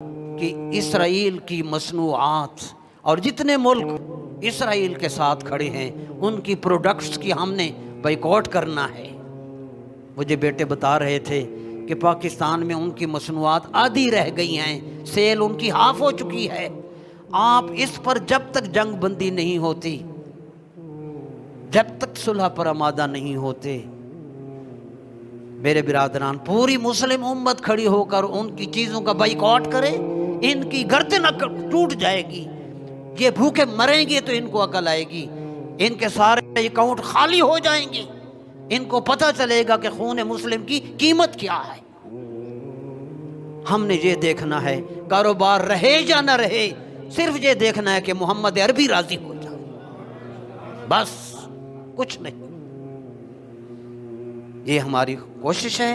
कि इसराइल की मसनूआत और जितने मुल्क इसराइल के साथ खड़े हैं, उनकी प्रोडक्ट्स की हमने बाइकआउट करना है। मुझे बेटे बता रहे थे कि पाकिस्तान में उनकी मसनूआत आधी रह गई हैं, सेल उनकी हाफ़ हो चुकी है। आप इस पर जब तक जंग बंदी नहीं होती, जब तक सुलह पर आमादा नहीं होते मेरे बिरादरान, पूरी मुस्लिम उम्मत खड़ी होकर उनकी चीज़ों का बाइकआउट करे, इनकी गर्दन टूट जाएगी। ये भूखे मरेंगे तो इनको अकल आएगी। इनके सारे अकाउंट खाली हो जाएँगे। इनको पता चलेगा कि खून मुस्लिम की कीमत क्या है। हमने ये देखना है, कारोबार रहे या ना रहे, सिर्फ़ ये देखना है कि मोहम्मद अरबी राज़ी हो जाए। बस, कुछ नहीं। ये हमारी कोशिश है।